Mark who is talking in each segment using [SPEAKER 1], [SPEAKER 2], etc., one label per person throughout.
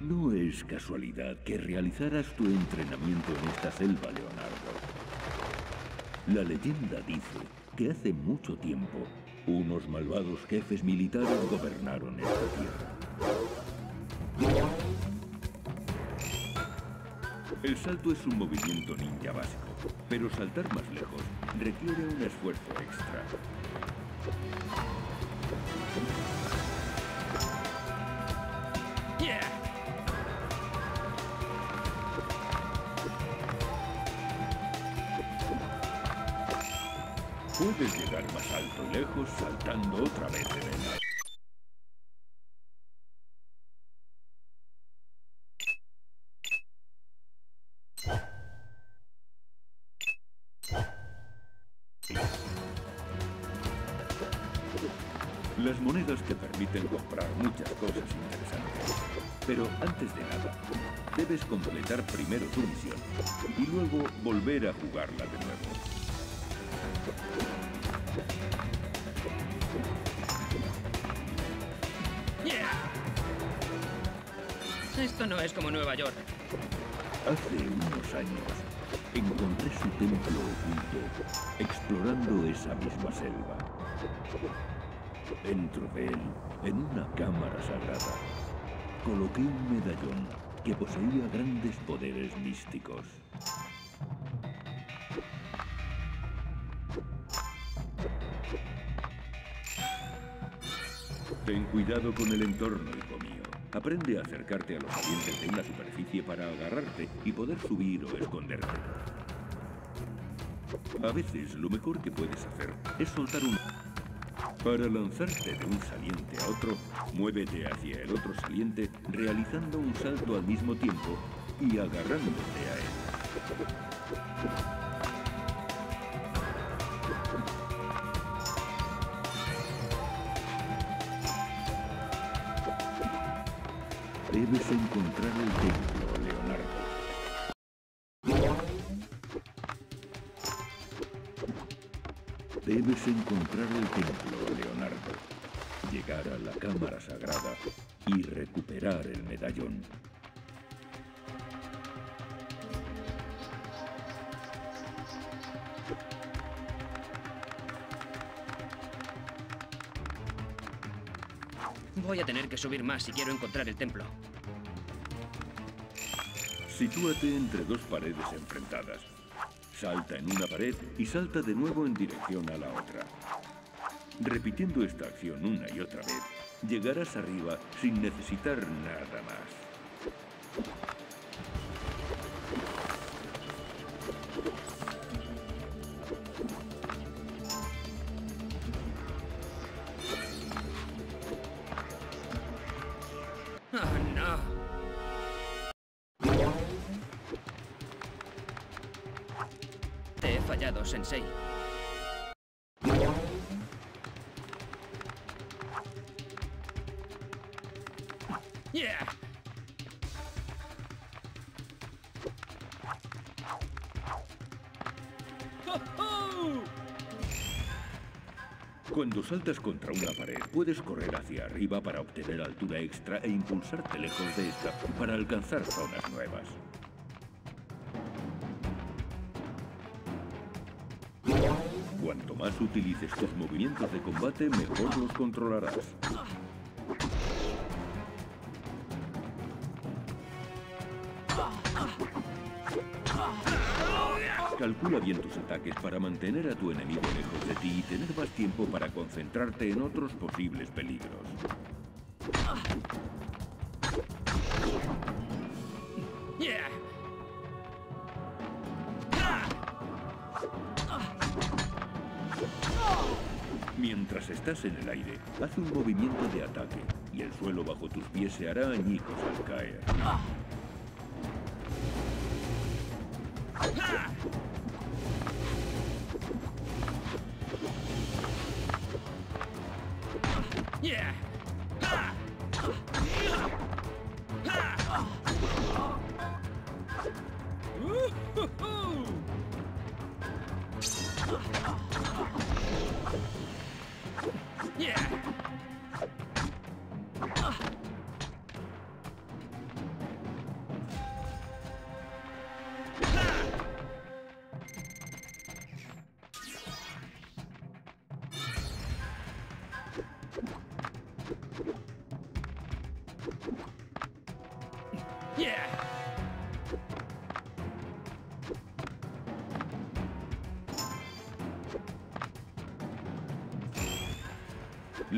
[SPEAKER 1] No es casualidad que realizaras tu entrenamiento en esta selva, Leonardo. La leyenda dice que hace mucho tiempo unos malvados jefes militares gobernaron esta tierra. El salto es un movimiento ninja básico, pero saltar más lejos requiere un esfuerzo extra. Puedes llegar más alto y lejos saltando otra vez en el Las monedas te permiten comprar muchas cosas interesantes. Pero antes de nada, debes completar primero tu misión y luego volver a jugarla de nuevo.
[SPEAKER 2] Esto no es como Nueva York.
[SPEAKER 1] Hace unos años encontré su templo oculto explorando esa misma selva. Dentro de él, en una cámara sagrada, coloqué un medallón que poseía grandes poderes místicos. Ten cuidado con el entorno, hijo mío. Aprende a acercarte a los salientes de una superficie para agarrarte y poder subir o esconderte. A veces lo mejor que puedes hacer es soltar un... Para lanzarte de un saliente a otro, muévete hacia el otro saliente realizando un salto al mismo tiempo y agarrándote a él. Debes encontrar el templo, Leonardo. Debes encontrar el templo, Leonardo. Llegar a la cámara sagrada y recuperar el medallón.
[SPEAKER 2] Voy a tener que subir más si quiero encontrar el templo.
[SPEAKER 1] Sitúate entre dos paredes enfrentadas. Salta en una pared y salta de nuevo en dirección a la otra. Repitiendo esta acción una y otra vez, llegarás arriba sin necesitar nada más.
[SPEAKER 2] Te he fallado, Sensei. ¡Yeah!
[SPEAKER 1] Cuando saltas contra una pared, puedes correr hacia arriba para obtener altura extra e impulsarte lejos de esta para alcanzar zonas nuevas. Cuanto más utilices tus movimientos de combate, mejor los controlarás. Calcula bien tus ataques para mantener a tu enemigo lejos de ti y tener más tiempo para concentrarte en otros posibles peligros.
[SPEAKER 2] ¡Yeah!
[SPEAKER 1] Estás en el aire, haz un movimiento de ataque y el suelo bajo tus pies se hará añicos al caer.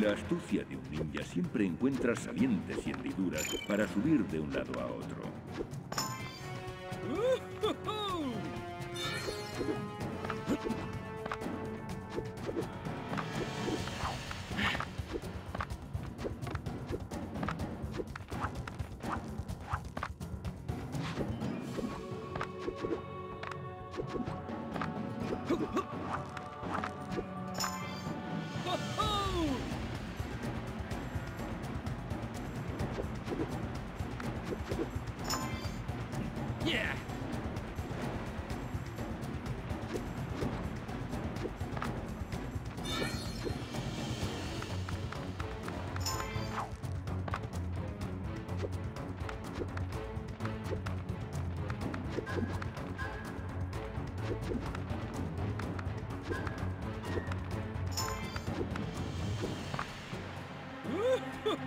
[SPEAKER 1] La astucia de un ninja siempre encuentra salientes y hendiduras para subir de un lado a otro.
[SPEAKER 2] Yeah.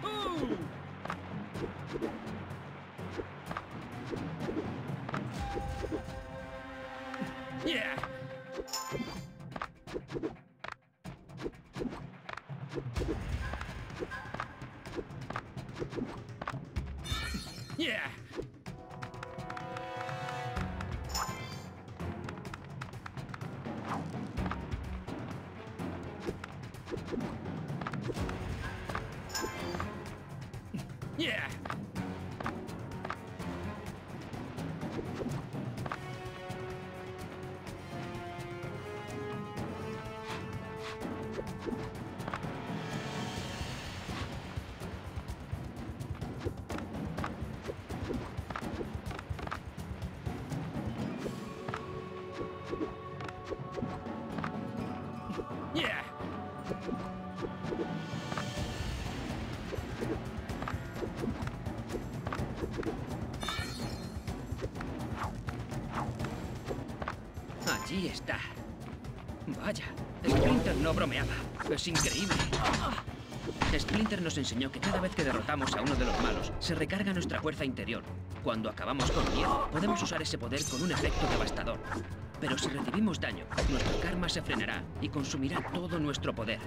[SPEAKER 2] Yeah. Yeah. Yeah. Allí está. Vaya, Splinter no bromeaba. Es increíble. Splinter nos enseñó que cada vez que derrotamos a uno de los malos, se recarga nuestra fuerza interior. Cuando acabamos con 10, podemos usar ese poder con un efecto devastador. Pero si recibimos daño, nuestro karma se frenará y consumirá todo nuestro poder.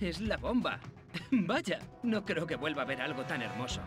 [SPEAKER 2] Es la bomba. Vaya, no creo que vuelva a ver algo tan hermoso.